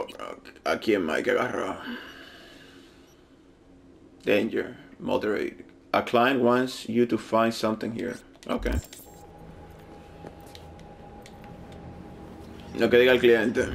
Oh, ¿A quién más hay que agarrar? Danger. Moderate. A client wants you to find something here. Okay. Lo que diga el cliente.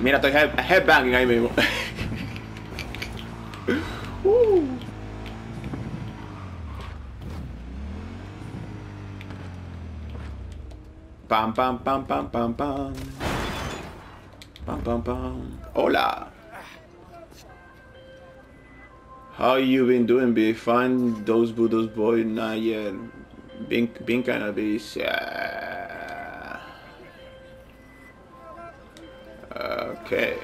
Mira, estoy head, headbanging ahí mismo. uh. Pam, pam, pam, pam, pam, pam. Pam, pam, pam. Hola. How you been doing, B? Find those Buddhas boy? Not yet. Been, been kind of be Okay.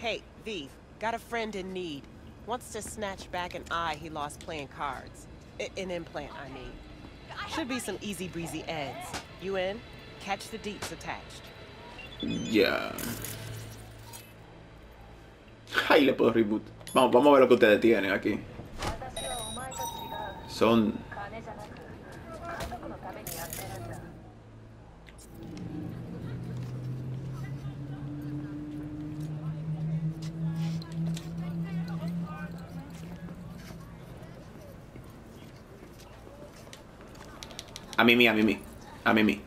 Hey, V, got a friend in need. Wants to snatch back an eye he lost playing cards. I an implant, I mean. Should be some easy breezy ends. You in? Catch the deeps attached. Yeah. Ahí le puedo reboot. Vamos, vamos a ver lo que ustedes tienen aquí. Son... A mí, a mí, a mí.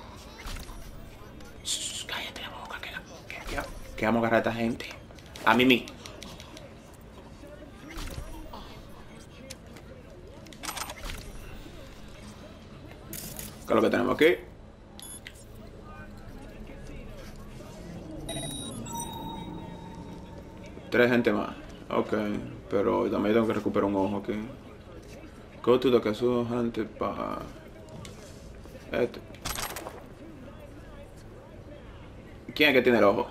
Shh, Cállate la boca, que, que, que, que vamos a agarrar a esta gente. A mí. ¿Qué es lo que tenemos aquí? Tres gente más. Ok, pero también tengo que recuperar un ojo aquí. Go to the Kazuo Hunter para... ¿Quién es que tiene el ojo?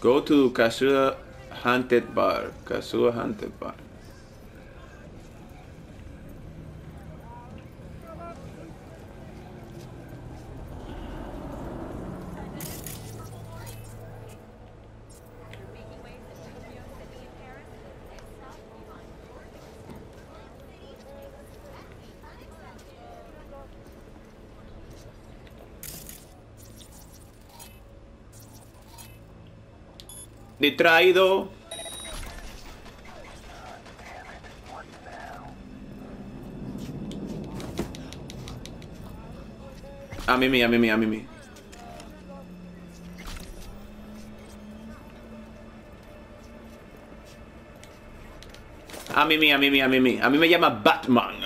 Go to Kazuya Hunted Bar. Kazuya Hunted Bar. Distraído. A mí, a mí, a mí. A mí, a mí, a mí, a mí me llama Batman.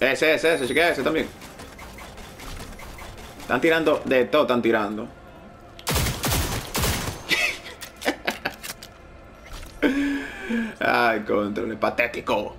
Ese, ese, ese, ese, también. Están tirando, de todo están tirando. Ay, control, patético.